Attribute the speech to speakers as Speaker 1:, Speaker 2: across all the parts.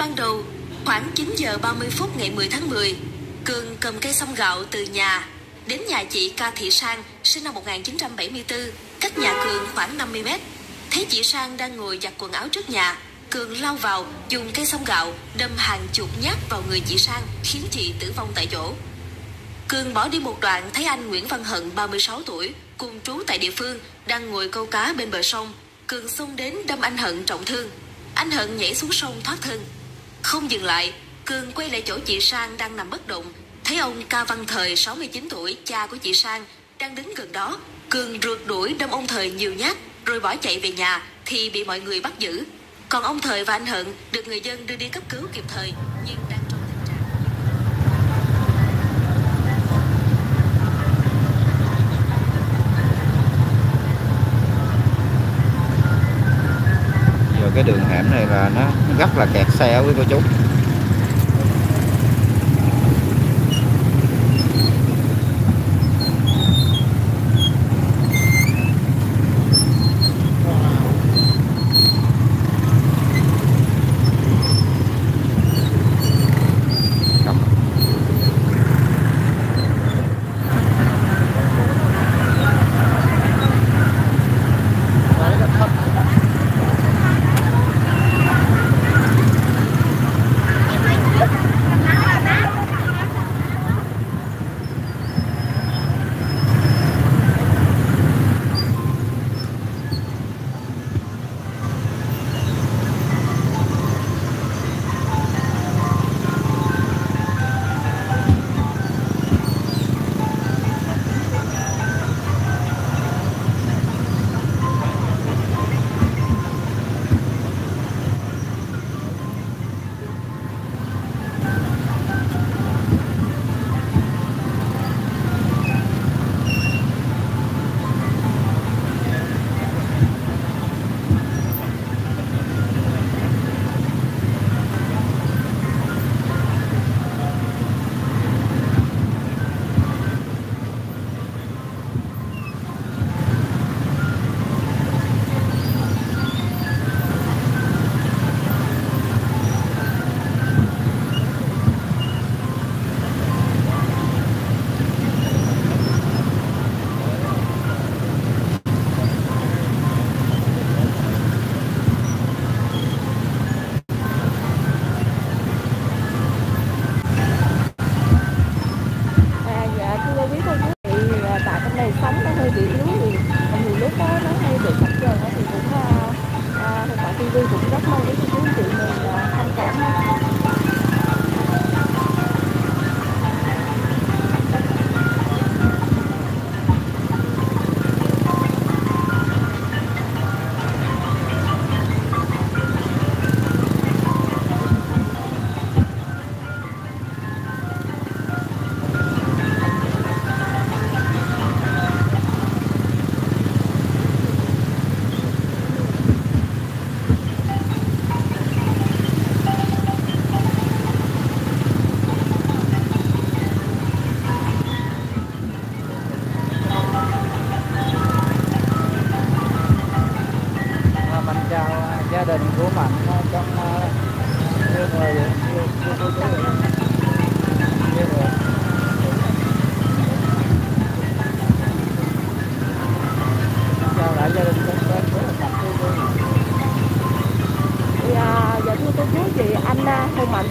Speaker 1: ban đầu, khoảng 9 giờ 30 phút ngày 10 tháng 10, Cường cầm cây xong gạo từ nhà đến nhà chị Ca Thị Sang sinh năm 1974, cách nhà Cường khoảng 50 mét. Thấy chị Sang đang ngồi giặt quần áo trước nhà, Cường lao vào dùng cây xong gạo đâm hàng chục nhát vào người chị Sang khiến chị tử vong tại chỗ. Cường bỏ đi một đoạn thấy anh Nguyễn Văn Hận 36 tuổi cùng trú tại địa phương đang ngồi câu cá bên bờ sông. Cường xông đến đâm anh Hận trọng thương. Anh Hận nhảy xuống sông thoát thân. Không dừng lại, Cường quay lại chỗ chị Sang đang nằm bất động. Thấy ông Ca Văn Thời 69 tuổi, cha của chị Sang, đang đứng gần đó. Cường rượt đuổi đâm ông Thời nhiều nhát rồi bỏ chạy về nhà thì bị mọi người bắt giữ. Còn ông Thời và anh Hận được người dân đưa đi cấp cứu kịp thời nhưng đang trong
Speaker 2: cái đường hẻm này là nó rất là kẹt xe quý cô chú.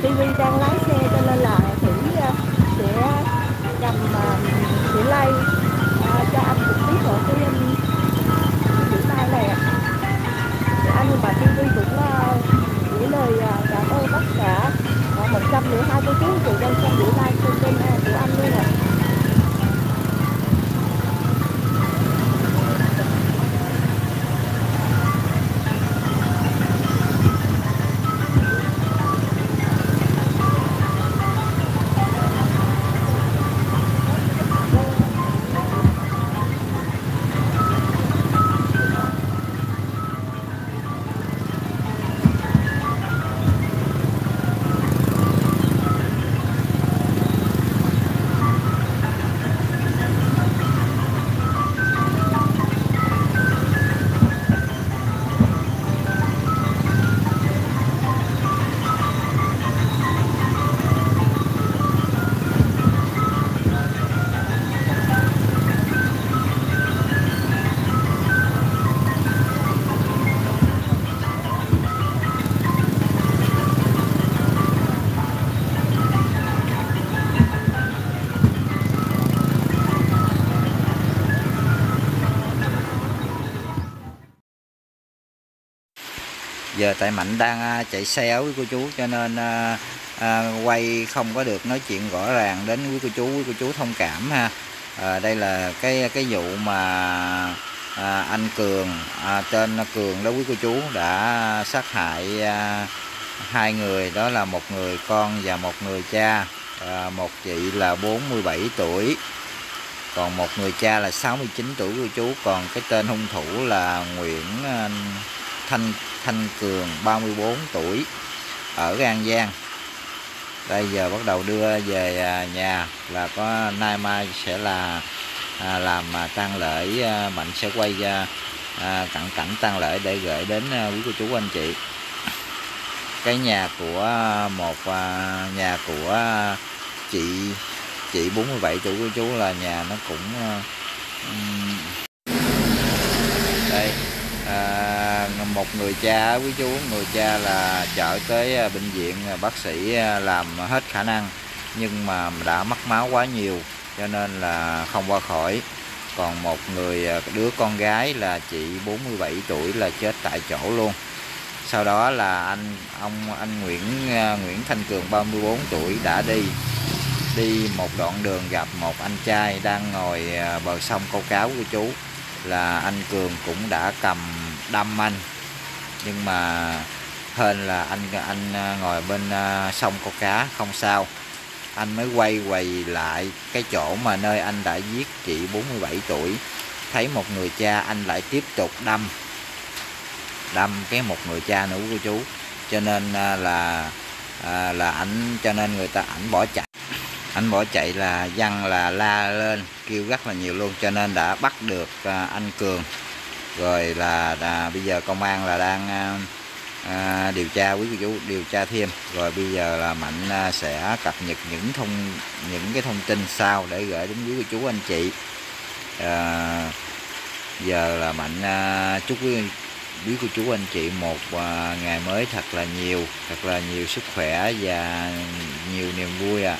Speaker 3: TV đang lái
Speaker 4: giờ tại mạnh đang à, chạy xe với cô chú cho nên à, à, quay không có được nói chuyện rõ ràng đến quý cô chú quý cô chú thông cảm ha. À, đây là cái cái vụ mà à, anh cường à, tên cường đó quý cô chú đã sát hại à, hai người đó là một người con và một người cha. À, một chị là 47 tuổi còn một người cha là 69 tuổi của chú. Còn cái tên hung thủ là Nguyễn à, Thanh Thanh Cường 34 tuổi ở An Giang. Đây giờ bắt đầu đưa về à, nhà là có nay mai sẽ là à, làm à, tang lễ à, mạnh sẽ quay ra à, cận cảnh tang lễ để gửi đến à, quý cô chú anh chị. Cái nhà của một à, nhà của chị chị 47 tuổi của chú là nhà nó cũng à, đây à, một người cha quý chú. Người cha là chở tới à, bệnh viện à, bác sĩ à, làm hết khả năng, nhưng mà đã mất máu quá nhiều, cho nên là không qua khỏi. Còn một người đứa con gái là chị 47 tuổi là chết tại chỗ luôn. Sau đó là anh, ông, anh Nguyễn Nguyễn Thanh Cường 34 tuổi đã đi đi một đoạn đường gặp một anh trai đang ngồi bờ sông câu cáo của chú. Là anh Cường cũng đã cầm đâm anh nhưng mà hên là anh anh à, ngồi bên à, sông câu cá không sao. Anh mới quay quay lại cái chỗ mà nơi anh đã giết chị 47 tuổi. Thấy một người cha anh lại tiếp tục đâm. Đâm cái một người cha nữa của chú. Cho nên à, là à, là ảnh cho nên người ta ảnh bỏ chạy. Anh bỏ chạy là văng là la lên kêu rất là nhiều luôn. Cho nên đã bắt được anh cường rồi là, là bây giờ công an là đang à, à điều tra quý cô chú điều tra thêm. Rồi bây giờ là mạnh à, sẽ cập nhật những thông những cái thông tin sau để gửi đến quý cô chú anh chị. À, giờ là mạnh à, chúc quý quý cô chú anh chị một à, ngày mới thật là nhiều thật là nhiều sức khỏe và nhiều niềm vui à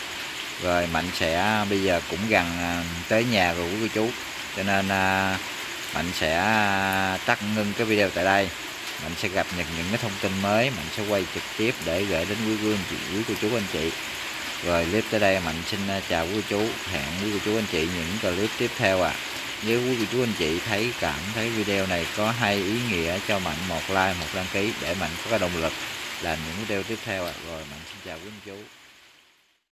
Speaker 4: rồi mạnh sẽ bây giờ cũng gần à, tới nhà rồi quý cô chú. Cho nên à, Mạnh sẽ à, tắt ngưng cái video tại đây Mạnh sẽ gặp nhật những cái thông tin mới Mạnh sẽ quay trực tiếp để gửi đến quý cô, chị, quý cô chú anh chị Rồi clip tới đây Mạnh xin à, chào quý cô chú Hẹn quý cô chú anh chị những clip tiếp theo ạ à. Nếu quý cô chú anh chị thấy cảm thấy video này có hay ý nghĩa cho Mạnh một like, một đăng ký để Mạnh có cái động lực làm những video tiếp theo ạ à. Rồi Mạnh xin chào quý cô chú